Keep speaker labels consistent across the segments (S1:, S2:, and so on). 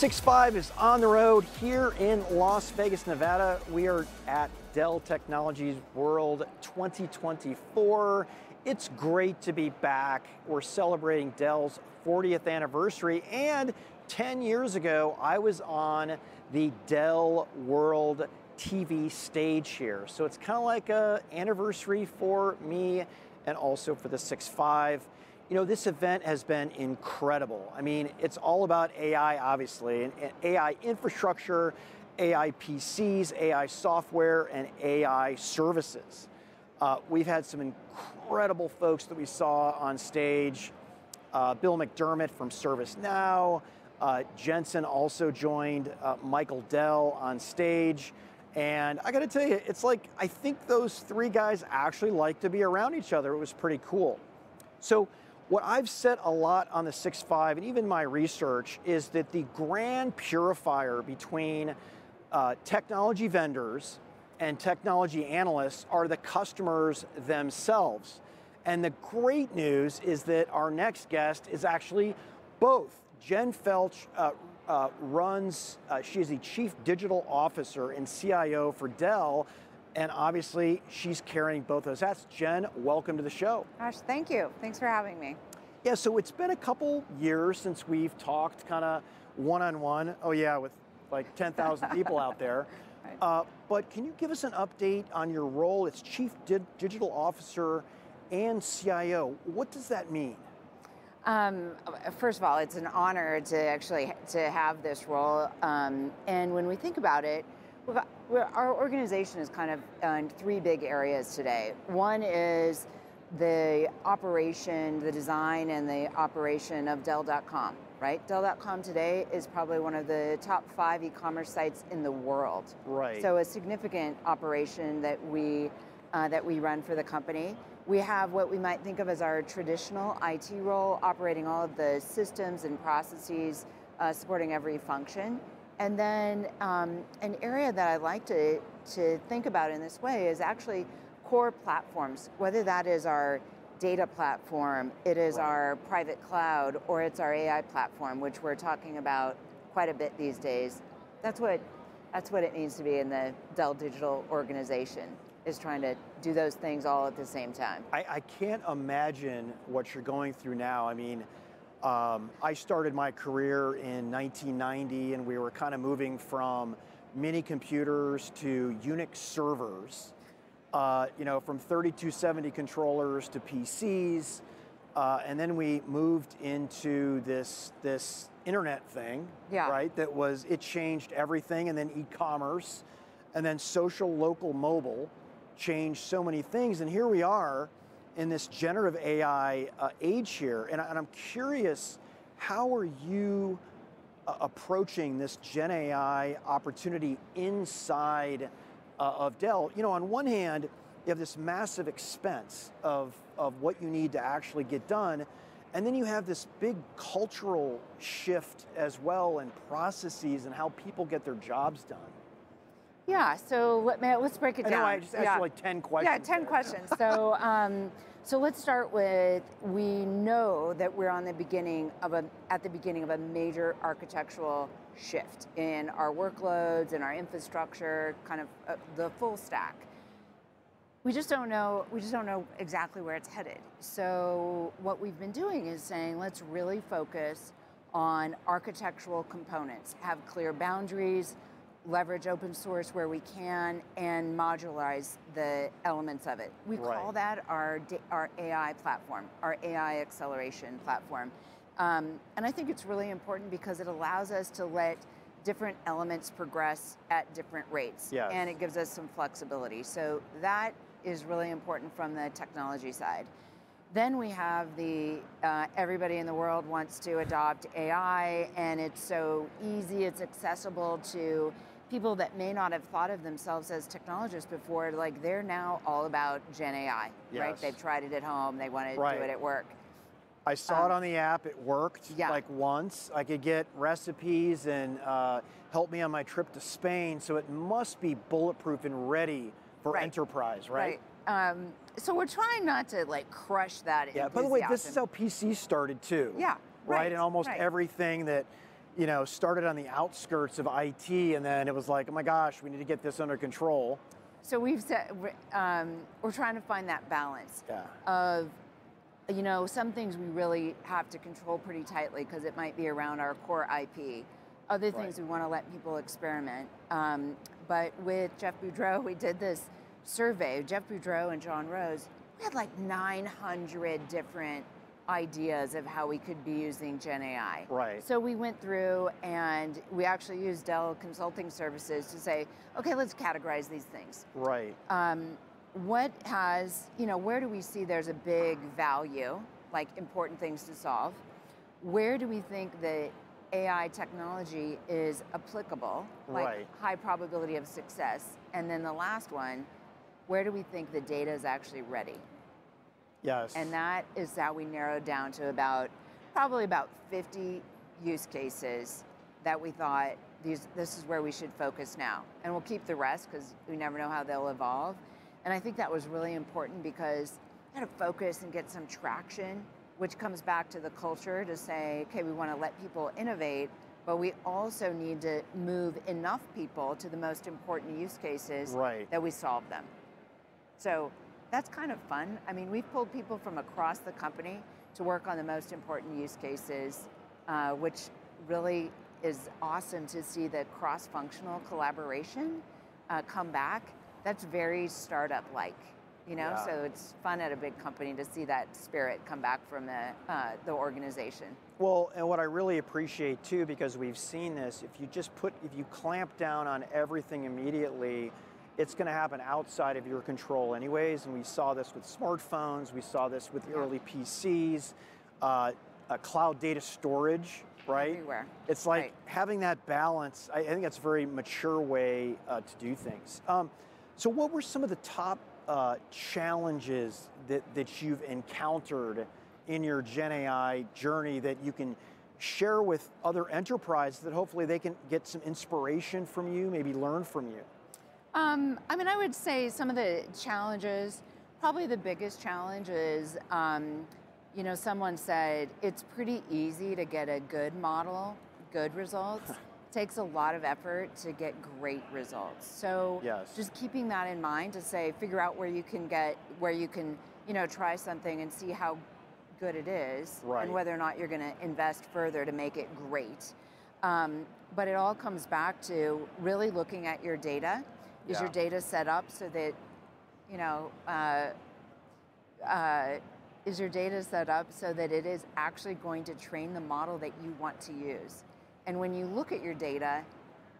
S1: The Six Five is on the road here in Las Vegas, Nevada. We are at Dell Technologies World 2024. It's great to be back. We're celebrating Dell's 40th anniversary and 10 years ago, I was on the Dell World TV stage here. So it's kind of like a anniversary for me and also for the Six Five. You know, this event has been incredible. I mean, it's all about AI, obviously, and AI infrastructure, AI PCs, AI software, and AI services. Uh, we've had some incredible folks that we saw on stage. Uh, Bill McDermott from ServiceNow. Uh, Jensen also joined uh, Michael Dell on stage. And I got to tell you, it's like I think those three guys actually like to be around each other. It was pretty cool. So what I've said a lot on the Six Five and even my research is that the grand purifier between uh, technology vendors and technology analysts are the customers themselves. And the great news is that our next guest is actually both. Jen Felch uh, uh, runs, uh, she is the Chief Digital Officer and CIO for Dell, and obviously, she's carrying both of those hats. Jen, welcome to the show.
S2: Gosh, thank you. Thanks for having me.
S1: Yeah, so it's been a couple years since we've talked kind of one on one. Oh, yeah, with like 10,000 people out there. Right. Uh, but can you give us an update on your role as Chief Di Digital Officer and CIO? What does that mean?
S2: Um, first of all, it's an honor to actually to have this role. Um, and when we think about it, our organization is kind of in three big areas today. One is the operation, the design, and the operation of Dell.com. Right, Dell.com today is probably one of the top five e-commerce sites in the world.
S1: Right.
S2: So a significant operation that we uh, that we run for the company. We have what we might think of as our traditional IT role, operating all of the systems and processes, uh, supporting every function. And then um, an area that I like to, to think about in this way is actually core platforms, whether that is our data platform, it is right. our private cloud, or it's our AI platform, which we're talking about quite a bit these days. That's what, that's what it needs to be in the Dell Digital organization, is trying to do those things all at the same time.
S1: I, I can't imagine what you're going through now. I mean, um, I started my career in 1990 and we were kind of moving from mini computers to Unix servers, uh, you know, from 3270 controllers to PCs, uh, and then we moved into this this internet thing,
S2: yeah.
S1: right? That was it changed everything, and then e-commerce, and then social, local, mobile, changed so many things, and here we are in this generative AI uh, age here, and, and, I'm curious, how are you uh, approaching this Gen AI opportunity inside uh, of Dell? You know, on one hand, you have this massive expense of, of what you need to actually get done, and then you have this big cultural shift as well in processes and how people get their jobs done.
S2: Yeah, so let me, let's break it
S1: I
S2: down.
S1: Know, I just asked
S2: yeah.
S1: like 10 questions.
S2: Yeah, 10 there. questions. so, um, so let's start with, we know that we're on the beginning of a, at the beginning of a major architectural shift in our workloads and our infrastructure, kind of uh, the full stack. We just don't know, we just don't know exactly where it's headed. So what we've been doing is saying, let's really focus on architectural components, have clear boundaries, leverage open source where we can and modularize the elements of it. We right. call that our, our AI platform, our AI acceleration platform. Um, and I think it's really important because it allows us to let different elements progress at different rates.
S1: Yes.
S2: And it gives us some flexibility. So that is really important from the technology side. Then we have the, uh, everybody in the world wants to adopt AI and it's so easy, it's accessible to people that may not have thought of themselves as technologists before, like they're now all about Gen AI,
S1: yes.
S2: right? They've tried it at home, they want to
S1: right.
S2: do it at work.
S1: I saw um, it on the app, it worked
S2: yeah.
S1: like once. I could get recipes and uh, help me on my trip to Spain, so it must be bulletproof and ready for
S2: right.
S1: enterprise, right? Right. Um,
S2: so we're trying not to like crush that
S1: Yeah, by the way, this is how PC started too.
S2: Yeah.
S1: Right,
S2: right
S1: and almost
S2: right.
S1: everything that you know, started on the outskirts of IT, and then it was like, oh my gosh, we need to get this under control.
S2: So we've said um, we're trying to find that balance
S1: Yeah.
S2: of, you know, some things we really have to control pretty tightly because it might be around our core IP. Other things
S1: Right.
S2: we want to let people experiment. Um, but with Jeff Boudreau, we did this survey. Jeff Boudreau and John Rose, we had like 900 different ideas of how we could be using Gen AI.
S1: Right.
S2: So we went through and we actually used Dell Consulting Services to say, okay, let's categorize these things.
S1: Right.
S2: Um, what has, you know, where do we see there's a big value, like important things to solve? Where do we think that AI technology is applicable, like
S1: Right.
S2: high probability of success? And then the last one, where do we think the data is actually ready?
S1: Yes.
S2: And that is how we narrowed down to about probably about 50 use cases that we thought these, this is where we should focus now. And we'll keep the rest because we never know how they'll evolve. And I think that was really important because you got to focus and get some traction, which comes back to the culture to say, okay, we want to let people innovate, but we also need to move enough people to the most important use cases
S1: Right.
S2: that we solve them. So that's kind of fun. I mean, we've pulled people from across the company to work on the most important use cases, uh, which really is awesome to see the cross functional collaboration uh, come back. That's very startup like. You know,
S1: Yeah.
S2: so it's fun at a big company to see that spirit come back from the, uh, the organization.
S1: Well, and what I really appreciate too, because we've seen this, if you just put, if you clamp down on everything immediately, it's going to happen outside of your control, anyways. And we saw this with smartphones, we saw this with the early PCs, uh, uh, cloud data storage, right?
S2: Everywhere.
S1: It's like
S2: Right.
S1: having that balance. I, I think that's a very mature way uh, to do things. Um, so, what were some of the top uh, challenges that, that you've encountered in your Gen AI journey that you can share with other enterprises that hopefully they can get some inspiration from you, maybe learn from you?
S2: Um, I mean, I would say some of the challenges, probably the biggest challenge is, um, you know, someone said it's pretty easy to get a good model, good results. takes a lot of effort to get great results. So
S1: Yes.
S2: just keeping that in mind to say, figure out where you can get, where you can, you know, try something and see how good it is,
S1: Right.
S2: and whether or not you're going to invest further to make it great. Um, but it all comes back to really looking at your data. Is your data set up so that, you know, uh, uh, is your data set up so that it is actually going to train the model that you want to use? And when you look at your data,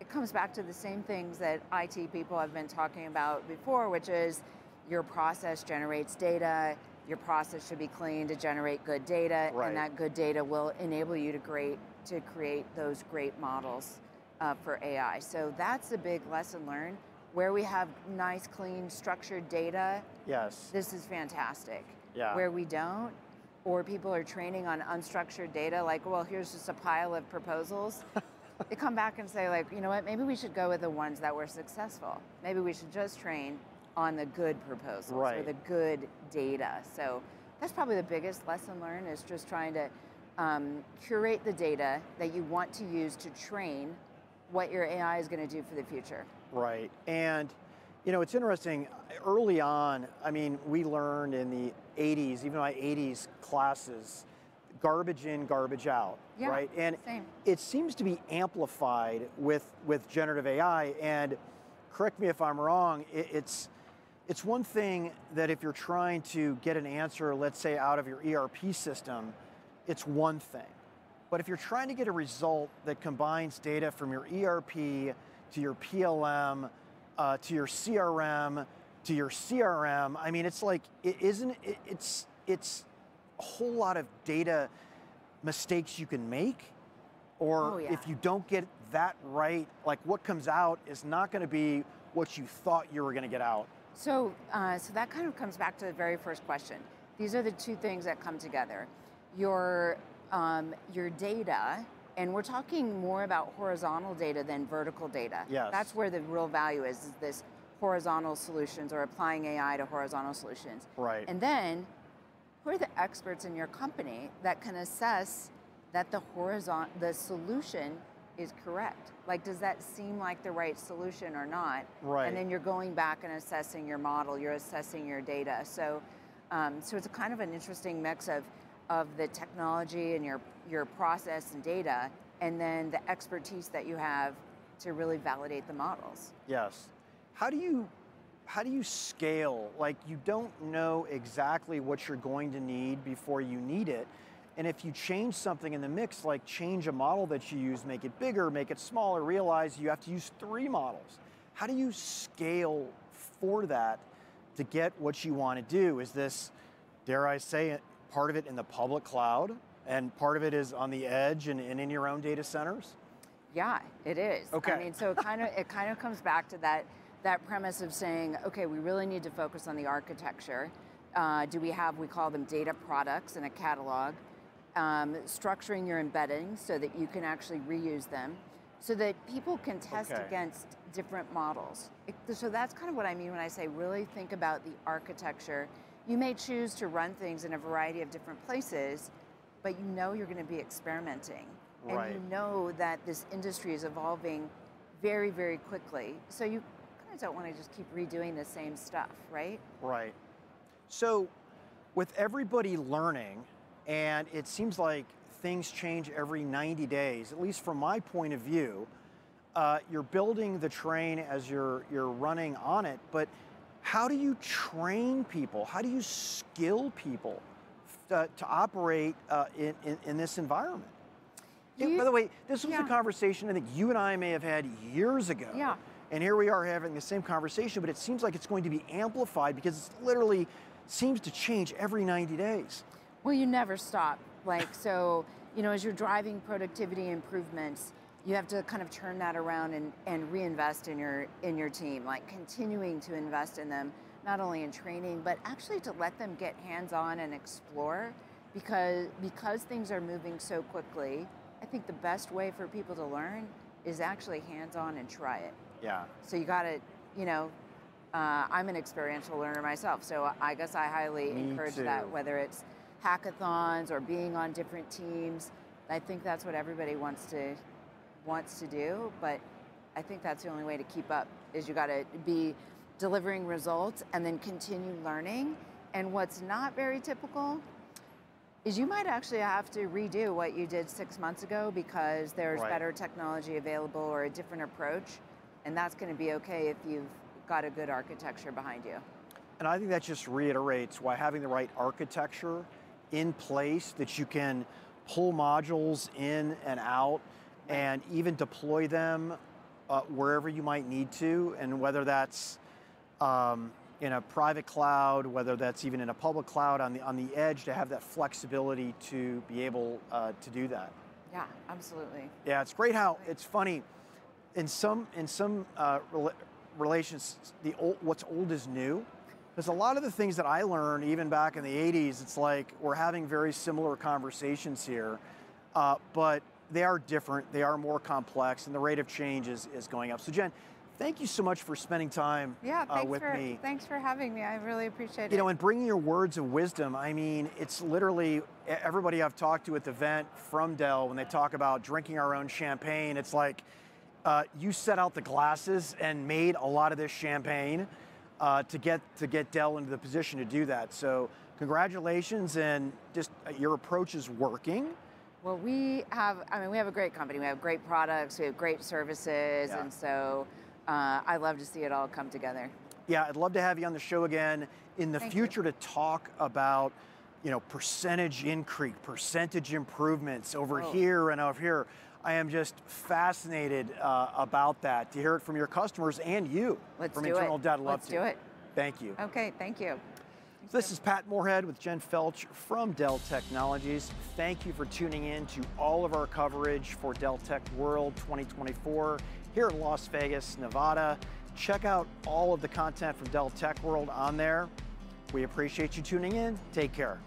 S2: it comes back to the same things that IT people have been talking about before, which is your process generates data, your process should be clean to generate good data,
S1: Right.
S2: and that good data will enable you to create to create those great models uh, for AI. So that's a big lesson learned. Where we have nice, clean, structured data,
S1: Yes.
S2: this is fantastic.
S1: Yeah.
S2: Where we don't, or people are training on unstructured data, like, well, here's just a pile of proposals. they come back and say, like, you know what, maybe we should go with the ones that were successful. Maybe we should just train on the good proposals or the good data. So that's probably the biggest lesson learned is just trying to um, curate the data that you want to use to train what your AI is going to do for the future.
S1: Right. And, you know, it's interesting. Early on, I mean, we learned in the 80s, even my 80s classes, garbage in, garbage out.
S2: Yeah,
S1: right. And
S2: same.
S1: it seems to be amplified with, with generative AI. And correct me if I'm wrong, it, it's, it's one thing that if you're trying to get an answer, let's say, out of your ERP system, it's one thing. But if you're trying to get a result that combines data from your ERP to your PLM uh, to your CRM to your CRM, I mean, it's like it isn't. It, it's it's a whole lot of data mistakes you can make, or
S2: Oh, yeah.
S1: if you don't get that right, like what comes out is not going to be what you thought you were going to get out.
S2: So, uh, so that kind of comes back to the very first question. These are the two things that come together: your um, your data, and we're talking more about horizontal data than vertical data.
S1: Yes.
S2: That's where the real value is: is this horizontal solutions or applying AI to horizontal solutions.
S1: Right.
S2: And then, who are the experts in your company that can assess that the horizontal, the solution is correct. Like, does that seem like the right solution or not?
S1: Right.
S2: And then you're going back and assessing your model, you're assessing your data. So, um, so it's a kind of an interesting mix of, of the technology and your, your process and data, and then the expertise that you have to really validate the models.
S1: Yes. How do you how do you scale? Like you don't know exactly what you're going to need before you need it. And if you change something in the mix, like change a model that you use, make it bigger, make it smaller, realize you have to use three models. How do you scale for that to get what you want to do? Is this, dare I say it, part of it in the public cloud and part of it is on the edge and, and in your own data centers?
S2: Yeah, it is.
S1: Okay.
S2: I mean, so it kind of it kind of comes back to that that premise of saying, okay, we really need to focus on the architecture. Uh, do we have, we call them data products in a catalog, um, structuring your embeddings so that you can actually reuse them, so that people can test
S1: Okay.
S2: against different models. It- so that's kind of what I mean when I say really think about the architecture. You may choose to run things in a variety of different places, but you know you're going to be experimenting. And you know that this industry is evolving very, very quickly. So you kind of don't want to just keep redoing the same stuff, right?
S1: Right. So, with everybody learning, and it seems like things change every 90 days, at least from my point of view, uh, you're building the train as you're, you're running on it, but how do you train people? How do you skill people uh, to operate uh, in, in, in this environment?
S2: You-
S1: by the way, this was
S2: Yeah.
S1: a conversation I think you and I may have had years ago.
S2: Yeah.
S1: And here we are having the same conversation, but it seems like it's going to be amplified because it literally seems to change every 90 days.
S2: Well, you never stop. Like, so, you know, as you're driving productivity improvements, you have to kind of turn that around and, and reinvest in your in your team, like continuing to invest in them, not only in training, but actually to let them get hands-on and explore because because things are moving so quickly, I think the best way for people to learn is actually hands-on and try it.
S1: Yeah.
S2: So you got to, you know, uh, I'm an experiential learner myself, so I guess I highly
S1: Me
S2: encourage
S1: too.
S2: that, whether it's hackathons or being on different teams. I think that's what everybody wants to wants to do, but I think that's the only way to keep up. Is you got to be delivering results and then continue learning. And what's not very typical is you might actually have to redo what you did six months ago because there's
S1: Right.
S2: better technology available or a different approach, and that's going to be okay if you've got a good architecture behind you.
S1: And I think that just reiterates why having the right architecture in place that you can pull modules in and out and even deploy them uh, wherever you might need to, and whether that's um, in a private cloud, whether that's even in a public cloud on the on the edge, to have that flexibility to be able uh, to do that.
S2: Yeah, absolutely.
S1: Yeah, it's great how it's funny. In some in some uh, rela- relations, the old, what's old is new. Because a lot of the things that I learned, even back in the '80s, it's like we're having very similar conversations here, uh, but they are different. They are more complex, and the rate of change is, is going up. So, Jen, thank you so much for spending time
S2: Yeah,
S1: uh, with
S2: for
S1: me.
S2: thanks for having me. I really appreciate it.
S1: You know, and bringing your words of wisdom, I mean, it's literally everybody I've talked to at the event from Dell, when they talk about drinking our own champagne, it's like uh, you set out the glasses and made a lot of this champagne uh, to get to get Dell into the position to do that. So, congratulations, and just uh, your approach is working.
S2: Well, we have, I mean, we have a great company. We have great products, we have great services,
S1: Yeah.
S2: and so uh, I love to see it all come together.
S1: Yeah, I'd love to have you on the show again in the
S2: Thank you.
S1: future to talk about, you know, percentage increase, percentage improvements over
S2: Oh.
S1: here and over here. I am just fascinated uh, about that to hear it from your customers and you
S2: Let's
S1: from
S2: do
S1: internal
S2: it.
S1: data. Love
S2: Let's
S1: to.
S2: do it.
S1: Thank you.
S2: Okay, thank you.
S1: This is Pat Moorhead with Jen Felch from Dell Technologies. Thank you for tuning in to all of our coverage for Dell Tech World 2024 here in Las Vegas, Nevada. Check out all of the content from Dell Tech World on there. We appreciate you tuning in. Take care.